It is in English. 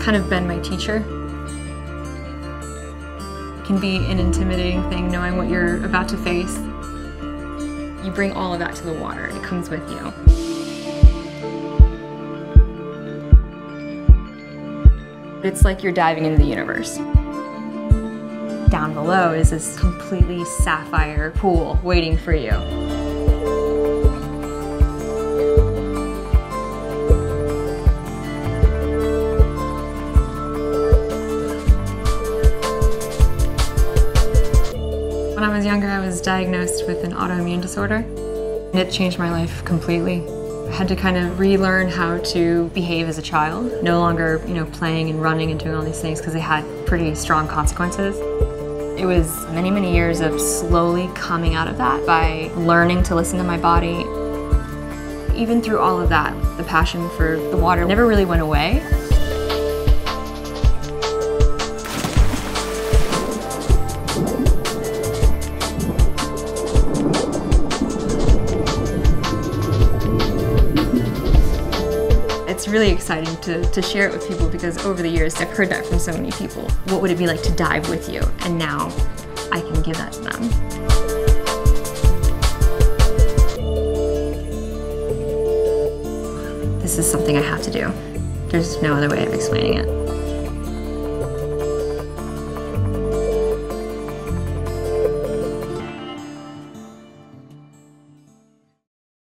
kind of been my teacher. It can be an intimidating thing knowing what you're about to face. You bring all of that to the water, it comes with you. It's like you're diving into the universe. Down below is this completely sapphire pool waiting for you. When I was younger, I was diagnosed with an autoimmune disorder. It changed my life completely. I had to kind of relearn how to behave as a child, no longer, you know, playing and running and doing all these things because they had pretty strong consequences. It was many, many years of slowly coming out of that by learning to listen to my body. Even through all of that, the passion for the water never really went away. It's really exciting to, to share it with people because over the years I've heard that from so many people. What would it be like to dive with you? And now I can give that to them. This is something I have to do. There's no other way of explaining it.